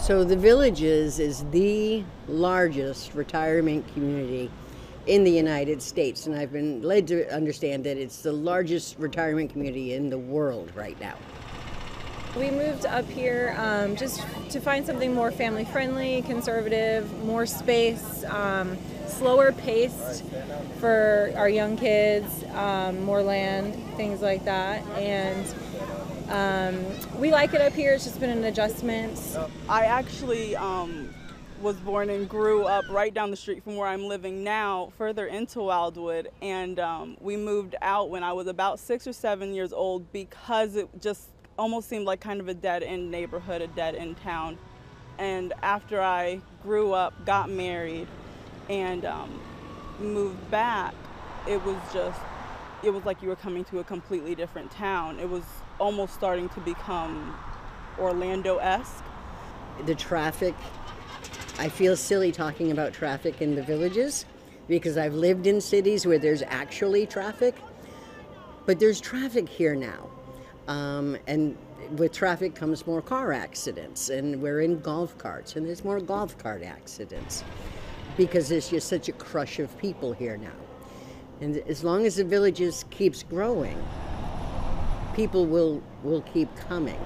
So the Villages is the largest retirement community in the United States, and I've been led to understand that it's the largest retirement community in the world right now. We moved up here um, just to find something more family friendly, conservative, more space, um, slower paced for our young kids, um, more land, things like that. And um, we like it up here. It's just been an adjustment. I actually um, was born and grew up right down the street from where I'm living now, further into Wildwood. And um, we moved out when I was about six or seven years old because it just almost seemed like kind of a dead end neighborhood, a dead end town. And after I grew up, got married, and um, moved back, it was just, it was like you were coming to a completely different town. It was almost starting to become Orlando esque. The traffic, I feel silly talking about traffic in the villages because I've lived in cities where there's actually traffic, but there's traffic here now. Um, and with traffic comes more car accidents, and we're in golf carts, and there's more golf cart accidents because there's just such a crush of people here now. And as long as the villages keeps growing, people will will keep coming.